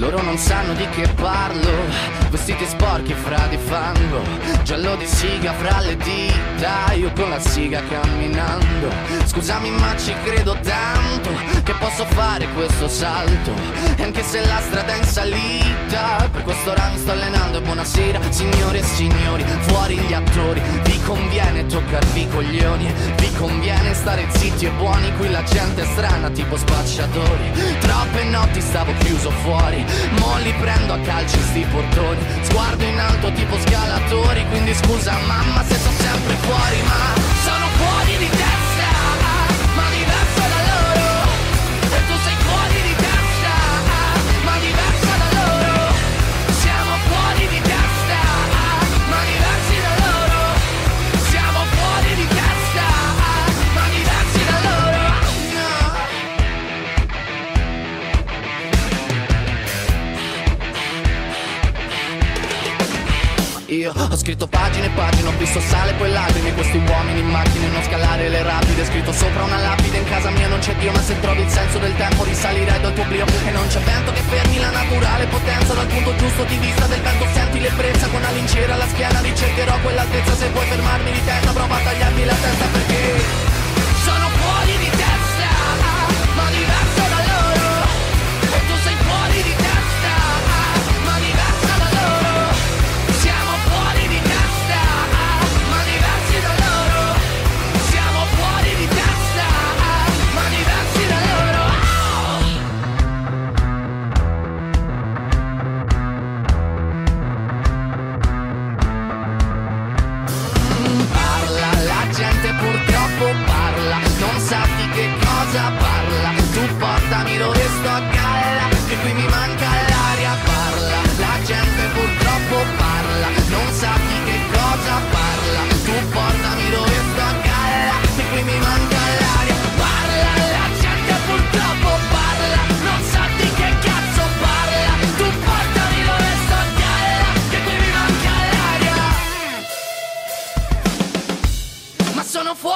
Loro non sanno di che parlo. Vestiti sporchi fra di fango. Giallo di siga fra le dita. Io con la siga camminando. Scusami ma ci credo tanto Che posso fare questo salto. E anche se la strada è in salita questo ora mi sto allenando E buonasera signore e signori Fuori gli attori Vi conviene toccarvi coglioni Vi conviene stare zitti e buoni Qui la gente è strana tipo spacciatori Troppe notti stavo chiuso fuori Mo li prendo a calci sti portoni Sguardo in alto tipo Io ho scritto pagine e pagine, ho visto sale e poi lacrime. Questi uomini in macchine, non scalare le rapide. Scritto sopra una lapide, in casa mia non c'è Dio Ma se trovi il senso del tempo risalirai dal tuo oblio. E non c'è vento che fermi la naturale potenza. Dal punto giusto di vista del vento senti l'ebbrezza. Con la lincera alla schiena ricercherò quell'altezza. Se vuoi fermarmi di testa prova a tagliarmi la testa perché Sono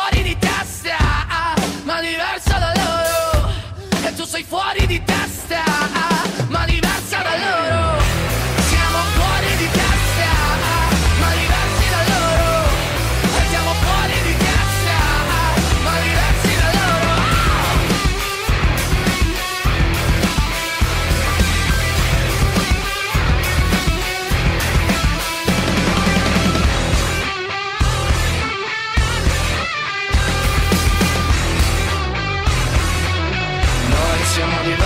fuori di testa, ma diversa da loro E tu sei fuori di testa Someone you